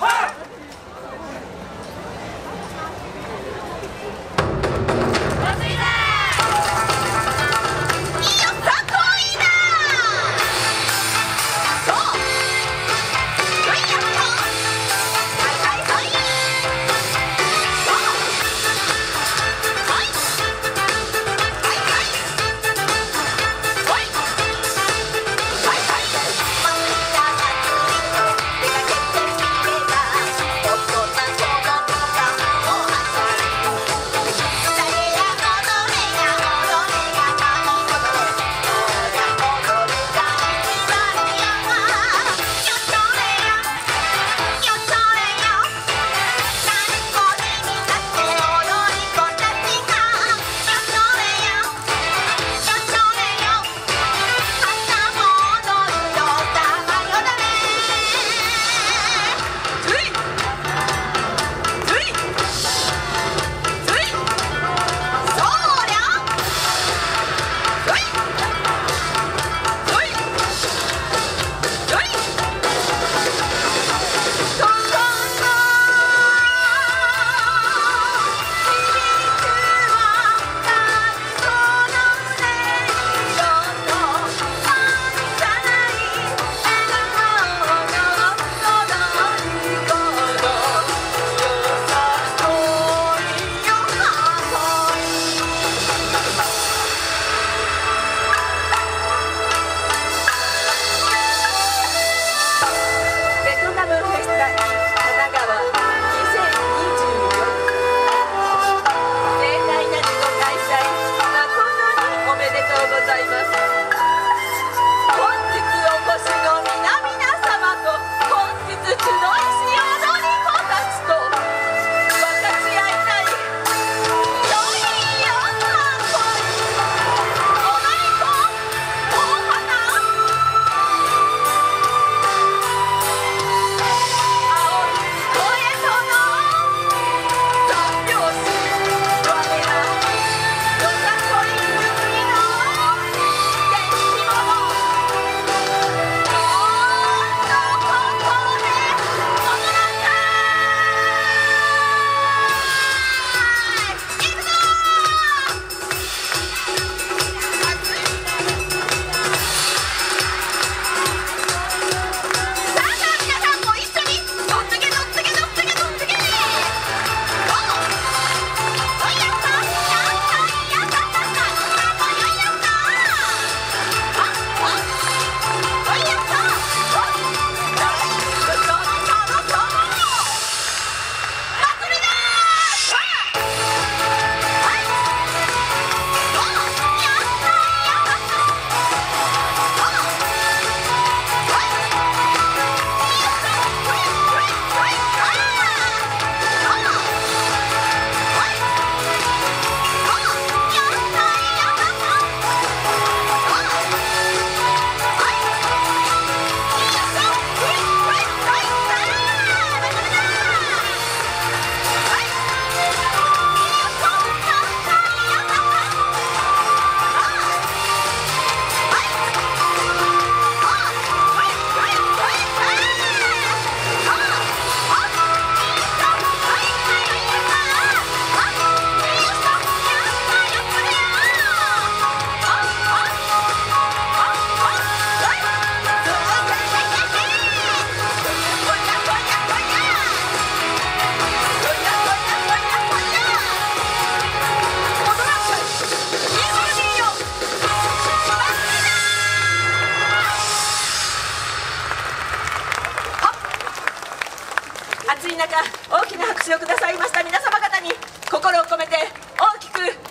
好暑い中大きな拍手をくださいました皆様方に心を込めて大きく